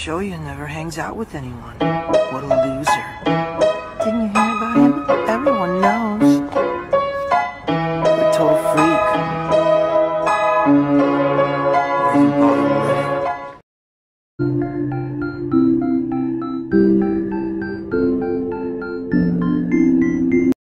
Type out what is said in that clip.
Shoya never hangs out with anyone. What a loser. Didn't you hear about him? Everyone knows. You're a total freak.